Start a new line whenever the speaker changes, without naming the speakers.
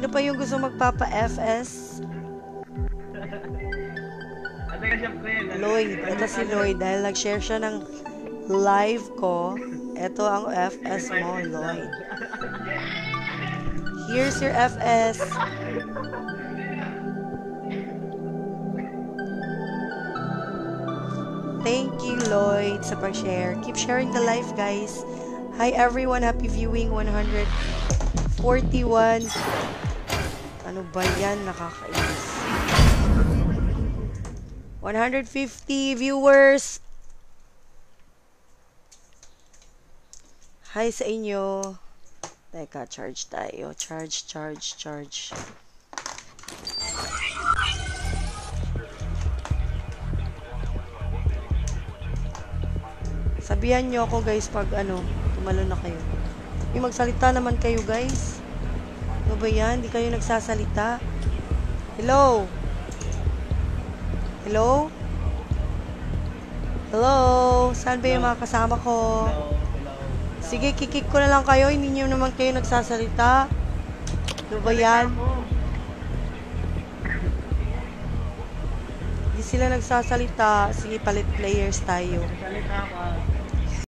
Sino pa yung gusto magpapa-FS? Lloyd. Ito si Lloyd. Dahil nag-share siya ng live ko. Ito ang FS mo, Lloyd. Here's your FS. Thank you, Lloyd, sa pag-share. Keep sharing the live, guys. Hi, everyone. Happy viewing 141. Ano ba yan? Nakakainis. 150 viewers. Hi sa inyo. Teka, charge tayo. Charge, charge, charge. Sabihan nyo ako guys pag ano, tumalo na kayo. Yung magsalita naman kayo guys. Ano ba yan? Di kayo nagsasalita. Hello? Hello? Hello? Saan ba yung mga kasama ko? Sige, kikik ko na lang kayo. Hindi nyo naman kayo nagsasalita. Ano ba yan? Hindi sila nagsasalita. Sige, palit players tayo.
Salita ka.